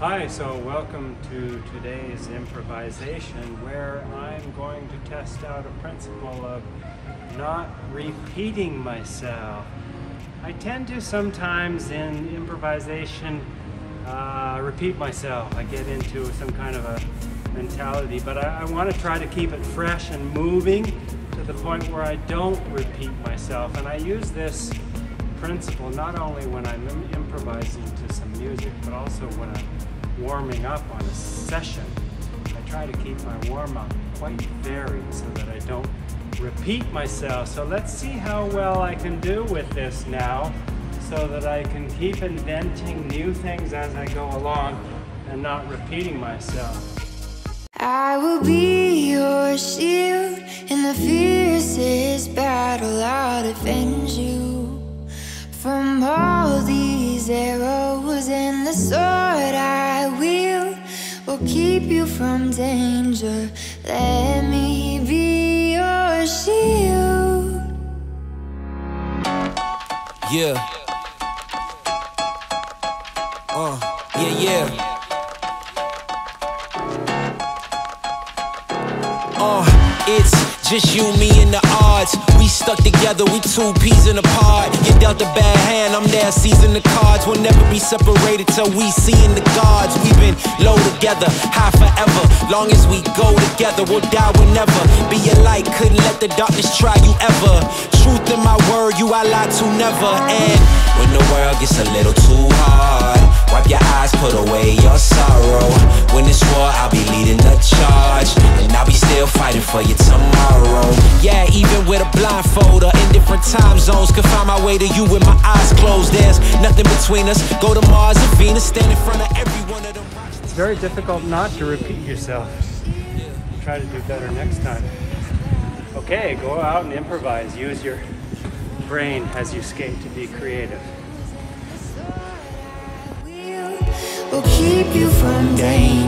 Hi, so welcome to today's improvisation where I'm going to test out a principle of not repeating myself. I tend to sometimes in improvisation uh, repeat myself. I get into some kind of a mentality, but I, I want to try to keep it fresh and moving to the point where I don't repeat myself. And I use this principle not only when I'm improvising to some music, but also when I'm warming up on a session. I try to keep my warm up quite varied so that I don't repeat myself. So let's see how well I can do with this now so that I can keep inventing new things as I go along and not repeating myself. I will be your shield in the fiercest battle. I'll defend arrows, and the sword I wield will keep you from danger. Let me be your shield. Yeah. Uh, yeah, yeah. Uh, it's just you, me, and the odds. We stuck together, we two peas in a pod. You dealt a bad hand, I'm there seizing the cards. We'll never be separated till we seeing the gods. We've been low together, high forever. Long as we go together, we'll die whenever. Be a light, couldn't let the darkness try you ever. Truth in my word, you I lie to never. And when the world gets a little too hard, for you tomorrow. Yeah, even with a blindfold or in different time zones, could find my way to you with my eyes closed. There's nothing between us. Go to Mars and Venus, stand in front of every one of them. It's very difficult not to repeat yourself. Try to do better next time. Okay, go out and improvise. Use your brain as you skate to be creative. Will keep you from danger. Let